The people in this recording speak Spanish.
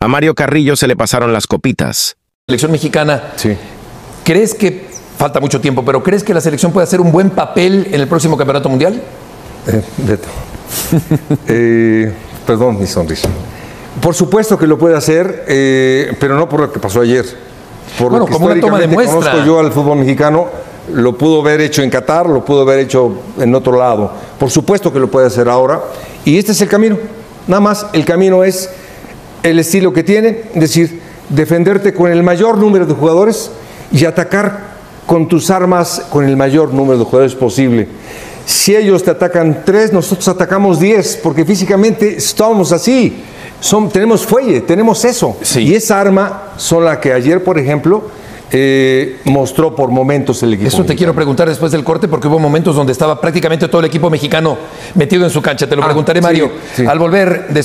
A Mario Carrillo se le pasaron las copitas. Selección mexicana, Sí. ¿crees que falta mucho tiempo, pero crees que la selección puede hacer un buen papel en el próximo campeonato mundial? Eh, Beto. Eh, perdón mi sonrisa. Por supuesto que lo puede hacer, eh, pero no por lo que pasó ayer. Por Bueno, lo que como una toma de muestra. conozco yo al fútbol mexicano, lo pudo haber hecho en Qatar, lo pudo haber hecho en otro lado. Por supuesto que lo puede hacer ahora. Y este es el camino. Nada más, el camino es el estilo que tiene, es decir, defenderte con el mayor número de jugadores y atacar con tus armas con el mayor número de jugadores posible. Si ellos te atacan tres, nosotros atacamos diez, porque físicamente estamos así. Son, tenemos fuelle, tenemos eso. Sí. Y esa arma son la que ayer, por ejemplo, eh, mostró por momentos el equipo. Eso te mexicano. quiero preguntar después del corte, porque hubo momentos donde estaba prácticamente todo el equipo mexicano metido en su cancha. Te lo Ah, preguntaré, sí, Mario. sí. Al volver,